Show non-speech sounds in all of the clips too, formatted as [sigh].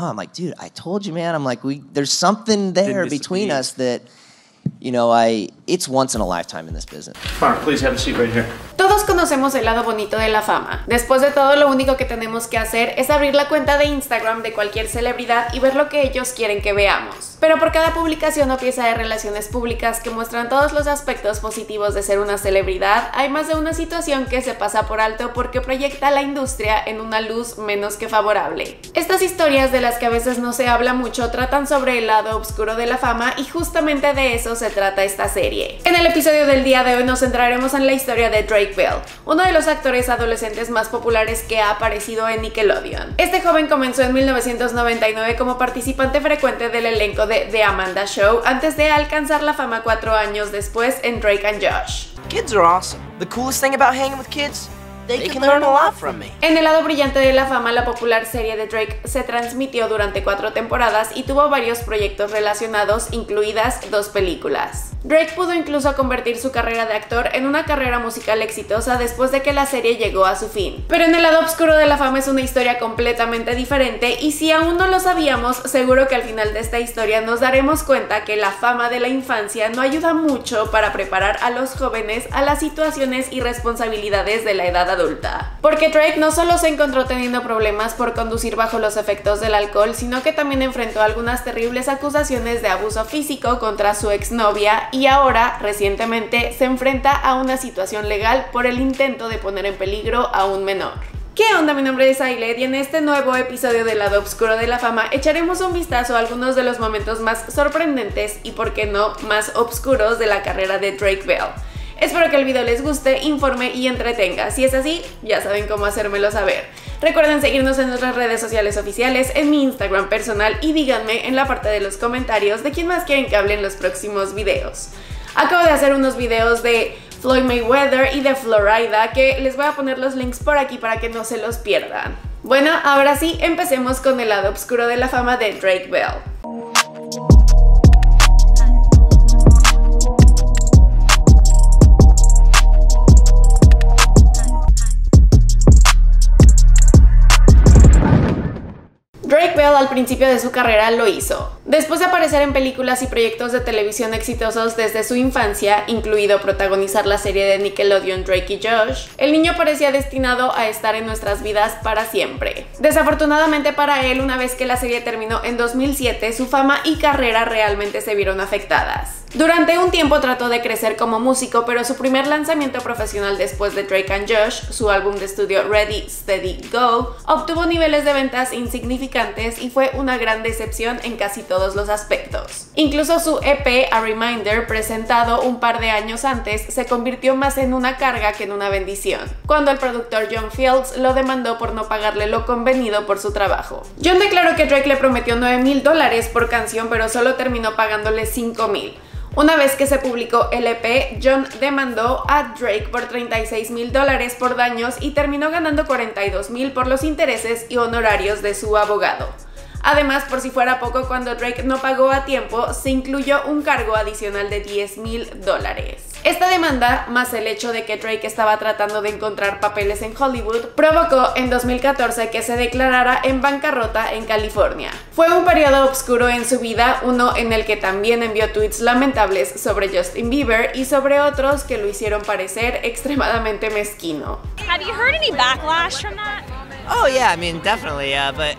oh, I'm like, dude, I told you, man. I'm like, we there's something there between us that you know, I it's once in a lifetime in this business. Mark, please have a seat right here. Todos conocemos el lado bonito de la fama. Después de todo, lo único que tenemos que hacer es abrir la cuenta de Instagram de cualquier celebridad y ver lo que ellos quieren que veamos. Pero por cada publicación o pieza de relaciones públicas que muestran todos los aspectos positivos de ser una celebridad, hay más de una situación que se pasa por alto porque proyecta la industria en una luz menos que favorable. Estas historias de las que a veces no se habla mucho tratan sobre el lado oscuro de la fama y justamente de eso se trata esta serie. En el episodio del día de hoy nos centraremos en la historia de Drake Bell, uno de los actores adolescentes más populares que ha aparecido en Nickelodeon. Este joven comenzó en 1999 como participante frecuente del elenco de The Amanda Show antes de alcanzar la fama cuatro años después en Drake and Josh. Kids are awesome. The coolest thing about hanging with kids They, can, learn a lot from me. En el lado brillante de la fama, la popular serie de Drake se transmitió durante cuatro temporadas y tuvo varios proyectos relacionados, incluidas dos películas. Drake pudo incluso convertir su carrera de actor en una carrera musical exitosa después de que la serie llegó a su fin. Pero en el lado oscuro de la fama es una historia completamente diferente y si aún no lo sabíamos, seguro que al final de esta historia nos daremos cuenta que la fama de la infancia no ayuda mucho para preparar a los jóvenes a las situaciones y responsabilidades de la edad adulta porque Drake no solo se encontró teniendo problemas por conducir bajo los efectos del alcohol, sino que también enfrentó algunas terribles acusaciones de abuso físico contra su exnovia y ahora, recientemente, se enfrenta a una situación legal por el intento de poner en peligro a un menor. ¿Qué onda? Mi nombre es Ailet y en este nuevo episodio del lado oscuro de la fama echaremos un vistazo a algunos de los momentos más sorprendentes y, por qué no, más oscuros de la carrera de Drake Bell. Espero que el video les guste, informe y entretenga. Si es así, ya saben cómo hacérmelo saber. Recuerden seguirnos en nuestras redes sociales oficiales, en mi Instagram personal y díganme en la parte de los comentarios de quién más quieren que hable en los próximos videos. Acabo de hacer unos videos de Floyd Mayweather y de Florida que les voy a poner los links por aquí para que no se los pierdan. Bueno, ahora sí, empecemos con el lado oscuro de la fama de Drake Bell. Al principio de su carrera lo hizo. Después de aparecer en películas y proyectos de televisión exitosos desde su infancia, incluido protagonizar la serie de Nickelodeon Drake y Josh, el niño parecía destinado a estar en nuestras vidas para siempre. Desafortunadamente para él, una vez que la serie terminó en 2007, su fama y carrera realmente se vieron afectadas. Durante un tiempo trató de crecer como músico, pero su primer lanzamiento profesional después de Drake and Josh, su álbum de estudio Ready, Steady, Go, obtuvo niveles de ventas insignificantes y fue una gran decepción en casi todos los aspectos. Incluso su EP A Reminder, presentado un par de años antes, se convirtió más en una carga que en una bendición, cuando el productor John Fields lo demandó por no pagarle lo convenido por su trabajo. John declaró que Drake le prometió 9 mil dólares por canción, pero solo terminó pagándole 5 mil. Una vez que se publicó el EP, John demandó a Drake por 36 mil dólares por daños y terminó ganando 42 mil por los intereses y honorarios de su abogado. Además, por si fuera poco, cuando Drake no pagó a tiempo, se incluyó un cargo adicional de 10 mil dólares. Esta demanda, más el hecho de que Drake estaba tratando de encontrar papeles en Hollywood, provocó en 2014 que se declarara en bancarrota en California. Fue un periodo oscuro en su vida, uno en el que también envió tweets lamentables sobre Justin Bieber y sobre otros que lo hicieron parecer extremadamente mezquino. Have you heard any backlash from that? Oh yeah, I mean definitely, yeah, but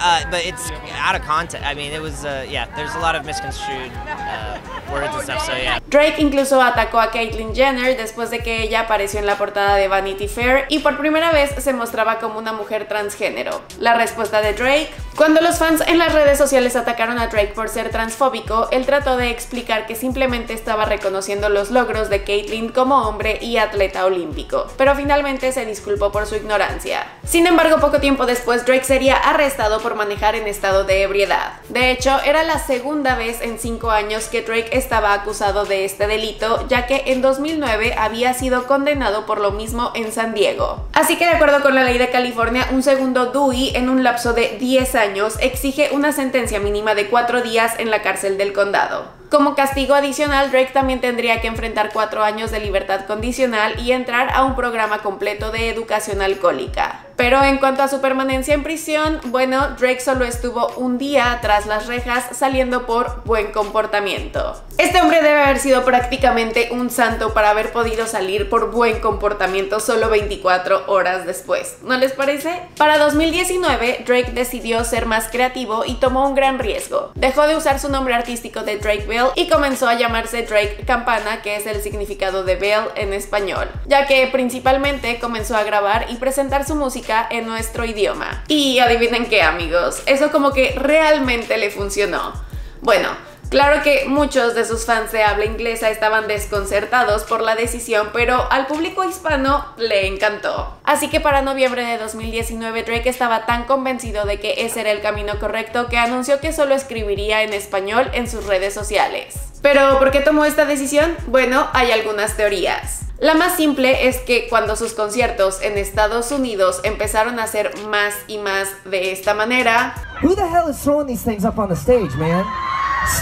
uh, but it's out of context. I mean, it was, uh, yeah, there's a lot of misconstrued uh, words and stuff, so yeah. Drake incluso atacó a Caitlyn Jenner después de que ella apareció en la portada de Vanity Fair y por primera vez se mostraba como una mujer transgénero. La respuesta de Drake, cuando los fans en las redes sociales atacaron a Drake por ser transfóbico, él trató de explicar que simplemente estaba reconociendo los logros de Caitlyn como hombre y atleta olímpico, pero finalmente se disculpó por su ignorancia. Sin embargo, poco tiempo después Drake sería arrestado por manejar en estado de ebriedad. De hecho, era la segunda vez en cinco años que Drake estaba acusado de este delito, ya que en 2009 había sido condenado por lo mismo en San Diego. Así que de acuerdo con la ley de California, un segundo DUI en un lapso de 10 años exige una sentencia mínima de 4 días en la cárcel del condado. Como castigo adicional, Drake también tendría que enfrentar cuatro años de libertad condicional y entrar a un programa completo de educación alcohólica. Pero en cuanto a su permanencia en prisión, bueno, Drake solo estuvo un día tras las rejas saliendo por buen comportamiento. Este hombre debe haber sido prácticamente un santo para haber podido salir por buen comportamiento solo 24 horas después, ¿no les parece? Para 2019, Drake decidió ser más creativo y tomó un gran riesgo. Dejó de usar su nombre artístico de Drake Bell y comenzó a llamarse Drake Campana, que es el significado de Bell en español, ya que principalmente comenzó a grabar y presentar su música en nuestro idioma. Y adivinen qué amigos, eso como que realmente le funcionó. Bueno, Claro que muchos de sus fans de habla inglesa estaban desconcertados por la decisión, pero al público hispano le encantó. Así que para noviembre de 2019 Drake estaba tan convencido de que ese era el camino correcto que anunció que solo escribiría en español en sus redes sociales. Pero ¿por qué tomó esta decisión? Bueno, hay algunas teorías. La más simple es que cuando sus conciertos en Estados Unidos empezaron a ser más y más de esta manera, Who the hell is throwing these things up on the stage, man?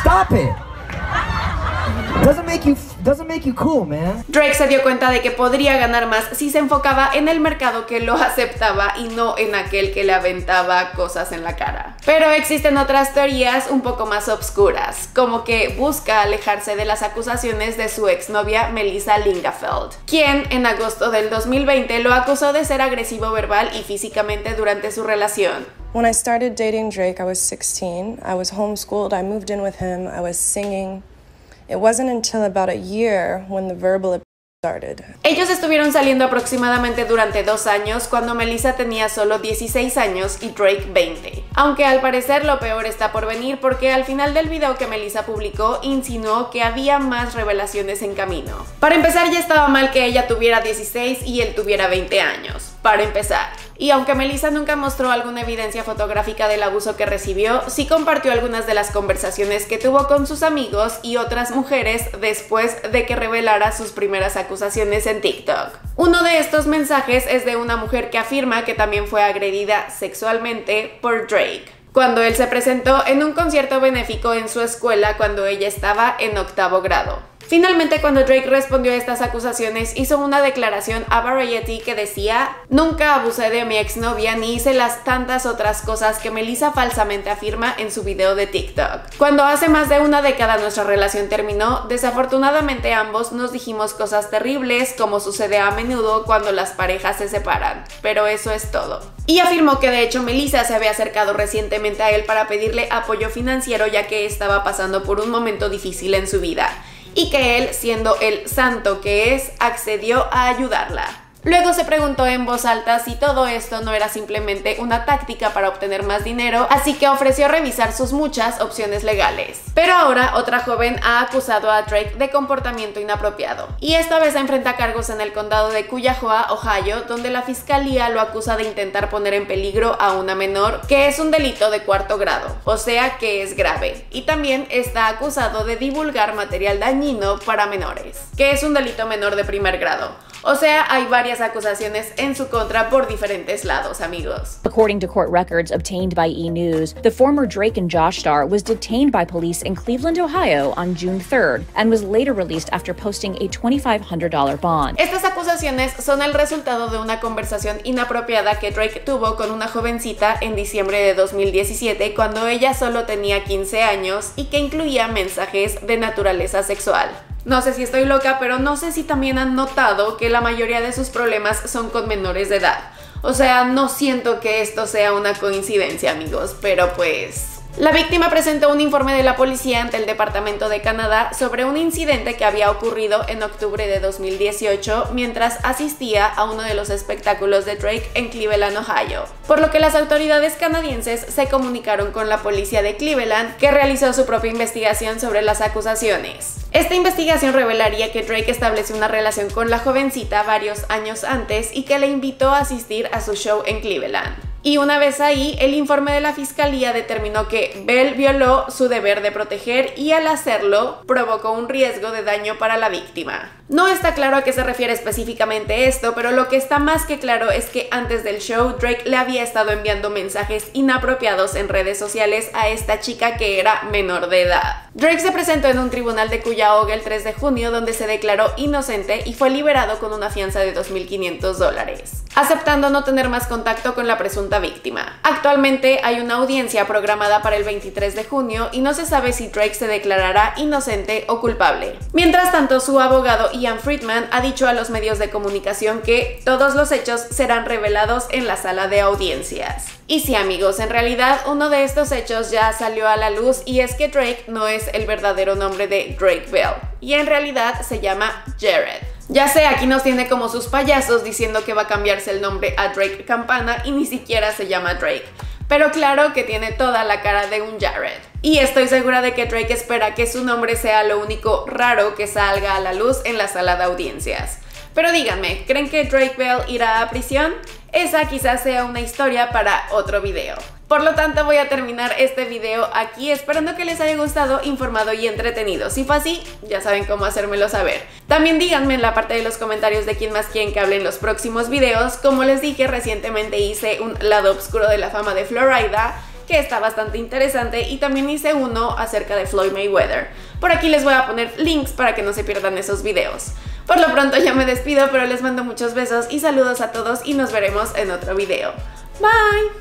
Stop it. Doesn't make you doesn't make you cool, man. Drake se dio cuenta de que podría ganar más si se enfocaba en el mercado que lo [laughs] aceptaba y no en aquel que le aventaba cosas en la cara. Pero existen otras teorías un poco más obscuras, como que busca alejarse de las acusaciones de su exnovia Melissa Lingafeld, quien en agosto del 2020 lo acusó de ser agresivo verbal y físicamente durante su relación. When I started dating Drake, I was 16. I was homeschooled. I moved in with him. I was singing. It wasn't until about a year when the verbal started. Ellos estuvieron saliendo aproximadamente durante dos años cuando Melissa tenía solo 16 años y Drake 20. Aunque al parecer lo peor está por venir porque al final del video que Melissa publicó insinuó que había más revelaciones en camino. Para empezar ya estaba mal que ella tuviera 16 y él tuviera 20 años. Para empezar. Y aunque Melissa nunca mostró alguna evidencia fotográfica del abuso que recibió, sí compartió algunas de las conversaciones que tuvo con sus amigos y otras mujeres después de que revelara sus primeras acusaciones en TikTok. Uno de estos mensajes es de una mujer que afirma que también fue agredida sexualmente por Drake cuando él se presentó en un concierto benéfico en su escuela cuando ella estaba en octavo grado. Finalmente, cuando Drake respondió a estas acusaciones, hizo una declaración a Variety que decía, nunca abusé de mi exnovia ni hice las tantas otras cosas que Melissa falsamente afirma en su video de TikTok. Cuando hace más de una década nuestra relación terminó, desafortunadamente ambos nos dijimos cosas terribles como sucede a menudo cuando las parejas se separan, pero eso es todo. Y afirmó que de hecho Melissa se había acercado recientemente a él para pedirle apoyo financiero ya que estaba pasando por un momento difícil en su vida y que él, siendo el santo que es, accedió a ayudarla. Luego se preguntó en voz alta si todo esto no era simplemente una táctica para obtener más dinero, así que ofreció revisar sus muchas opciones legales. Pero ahora otra joven ha acusado a Drake de comportamiento inapropiado, y esta vez enfrenta cargos en el condado de Cuyahoga, Ohio, donde la fiscalía lo acusa de intentar poner en peligro a una menor, que es un delito de cuarto grado, o sea que es grave, y también está acusado de divulgar material dañino para menores, que es un delito menor de primer grado. O sea, hay varias acusaciones en su contra por diferentes lados, amigos. According to court records obtained by E! News, the former Drake and Josh star was detained by police in Cleveland, Ohio on June 3rd and was later released after posting a $2,500 bond. Estas acusaciones son el resultado de una conversación inapropiada que Drake tuvo con una jovencita en diciembre de 2017 cuando ella solo tenía 15 años y que incluía mensajes de naturaleza sexual. No sé si estoy loca, pero no sé si también han notado que la mayoría de sus problemas son con menores de edad. O sea, no siento que esto sea una coincidencia, amigos, pero pues la víctima presentó un informe de la policía ante el Departamento de Canadá sobre un incidente que había ocurrido en octubre de 2018 mientras asistía a uno de los espectáculos de Drake en Cleveland, Ohio, por lo que las autoridades canadienses se comunicaron con la policía de Cleveland que realizó su propia investigación sobre las acusaciones. Esta investigación revelaría que Drake estableció una relación con la jovencita varios años antes y que le invitó a asistir a su show en Cleveland. Y una vez ahí, el informe de la fiscalía determinó que Bell violó su deber de proteger y al hacerlo provocó un riesgo de daño para la víctima. No está claro a qué se refiere específicamente esto, pero lo que está más que claro es que antes del show Drake le había estado enviando mensajes inapropiados en redes sociales a esta chica que era menor de edad. Drake se presentó en un tribunal de Cuyahoga el 3 de junio donde se declaró inocente y fue liberado con una fianza de 2.500 dólares. Aceptando no tener más contacto con la presunta víctima. Actualmente hay una audiencia programada para el 23 de junio y no se sabe si Drake se declarará inocente o culpable. Mientras tanto, su abogado Ian Friedman ha dicho a los medios de comunicación que todos los hechos serán revelados en la sala de audiencias. Y sí amigos, en realidad uno de estos hechos ya salió a la luz y es que Drake no es el verdadero nombre de Drake Bell y en realidad se llama Jared. Ya sé, aquí nos tiene como sus payasos diciendo que va a cambiarse el nombre a Drake Campana y ni siquiera se llama Drake. Pero claro que tiene toda la cara de un Jared. Y estoy segura de que Drake espera que su nombre sea lo único raro que salga a la luz en la sala de audiencias. Pero díganme, ¿creen que Drake Bell irá a prisión? Esa quizás sea una historia para otro video. Por lo tanto voy a terminar este video aquí esperando que les haya gustado, informado y entretenido. Si fue así, ya saben cómo hacérmelo saber. También díganme en la parte de los comentarios de quién más quieren que hable en los próximos videos. Como les dije, recientemente hice un lado oscuro de la fama de Florida que está bastante interesante y también hice uno acerca de Floyd Mayweather. Por aquí les voy a poner links para que no se pierdan esos videos. Por lo pronto ya me despido, pero les mando muchos besos y saludos a todos y nos veremos en otro video. Bye!